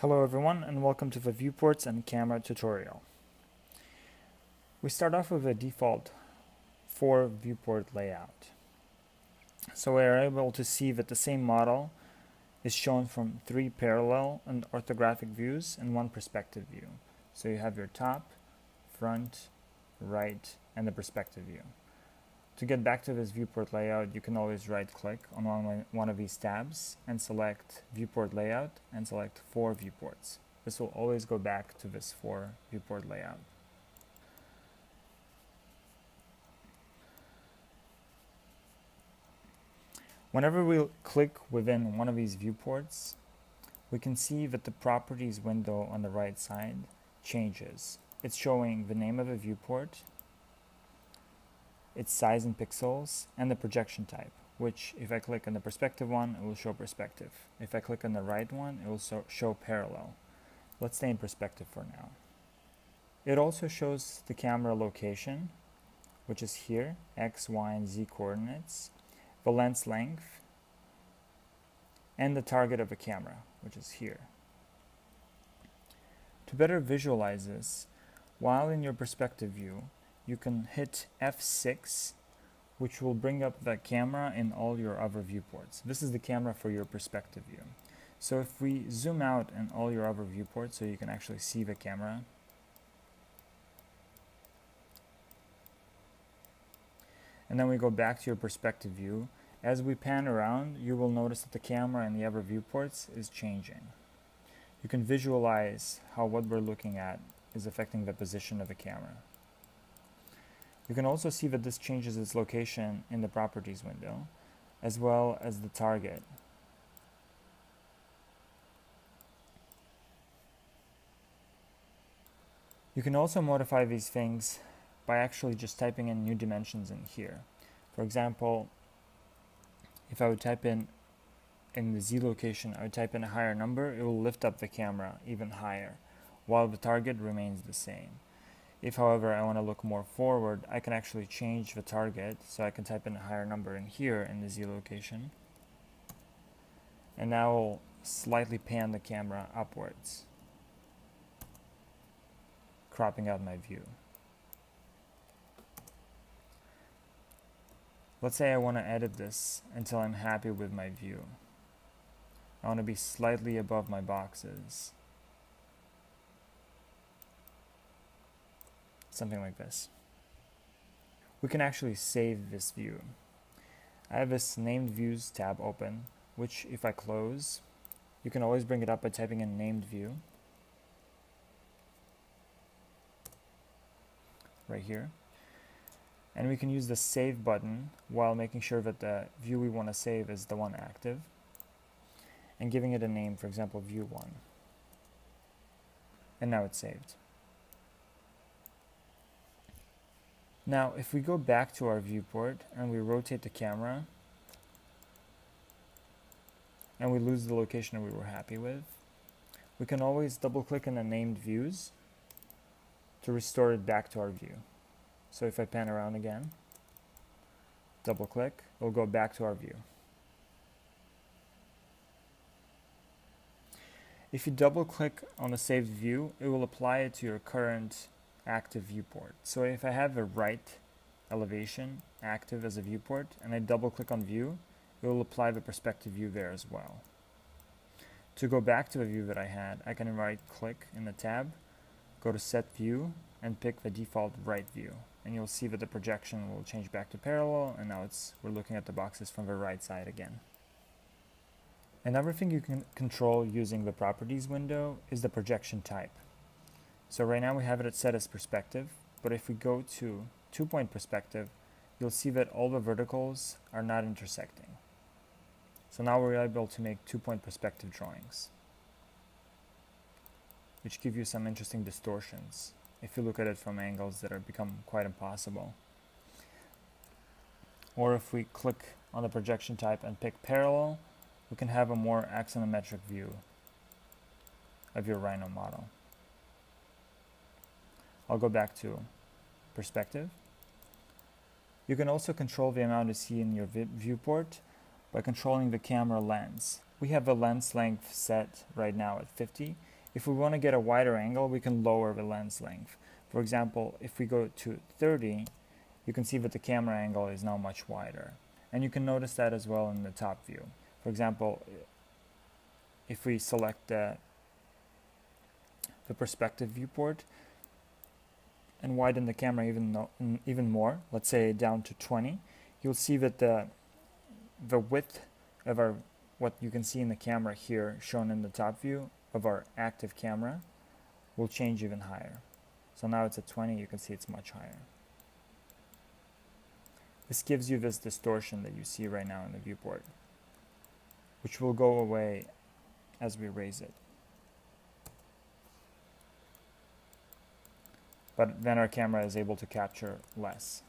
Hello everyone and welcome to the viewports and camera tutorial. We start off with a default 4 viewport layout. So we are able to see that the same model is shown from three parallel and orthographic views and one perspective view. So you have your top, front, right, and the perspective view. To get back to this viewport layout, you can always right click on one of these tabs and select viewport layout and select four viewports. This will always go back to this four viewport layout. Whenever we click within one of these viewports, we can see that the properties window on the right side changes. It's showing the name of a viewport its size in pixels, and the projection type, which if I click on the perspective one, it will show perspective. If I click on the right one, it will so show parallel. Let's stay in perspective for now. It also shows the camera location, which is here, x, y, and z coordinates, the lens length, and the target of the camera, which is here. To better visualize this, while in your perspective view, you can hit F6 which will bring up the camera in all your other viewports. This is the camera for your perspective view. So if we zoom out in all your other viewports so you can actually see the camera, and then we go back to your perspective view, as we pan around, you will notice that the camera in the other viewports is changing. You can visualize how what we're looking at is affecting the position of the camera. You can also see that this changes its location in the properties window, as well as the target. You can also modify these things by actually just typing in new dimensions in here. For example, if I would type in in the Z location, I would type in a higher number, it will lift up the camera even higher, while the target remains the same. If, however, I want to look more forward, I can actually change the target. So I can type in a higher number in here in the Z location. And now I'll slightly pan the camera upwards, cropping out my view. Let's say I want to edit this until I'm happy with my view. I want to be slightly above my boxes. Something like this. We can actually save this view. I have this named views tab open, which if I close, you can always bring it up by typing in named view. Right here. And we can use the save button while making sure that the view we want to save is the one active and giving it a name, for example, view 1. And now it's saved. Now, if we go back to our viewport and we rotate the camera, and we lose the location we were happy with, we can always double click in the named views to restore it back to our view. So if I pan around again, double click, it'll go back to our view. If you double click on the saved view, it will apply it to your current active viewport. So if I have a right elevation active as a viewport and I double click on view, it will apply the perspective view there as well. To go back to the view that I had, I can right click in the tab, go to set view and pick the default right view. And you'll see that the projection will change back to parallel and now it's we're looking at the boxes from the right side again. Another thing you can control using the properties window is the projection type. So right now we have it set as perspective, but if we go to two-point perspective, you'll see that all the verticals are not intersecting. So now we're able to make two-point perspective drawings, which give you some interesting distortions if you look at it from angles that are become quite impossible. Or if we click on the projection type and pick parallel, we can have a more axonometric view of your Rhino model. I'll go back to perspective. You can also control the amount you see in your viewport by controlling the camera lens. we have a lens length set right now at 50. If we want to get a wider angle, we can lower the lens length. For example, if we go to 30, you can see that the camera angle is now much wider. And you can notice that as well in the top view. For example, if we select the, the perspective viewport and widen the camera even, even more, let's say down to 20, you'll see that the, the width of our what you can see in the camera here shown in the top view of our active camera will change even higher. So now it's at 20, you can see it's much higher. This gives you this distortion that you see right now in the viewport, which will go away as we raise it. But then our camera is able to capture less.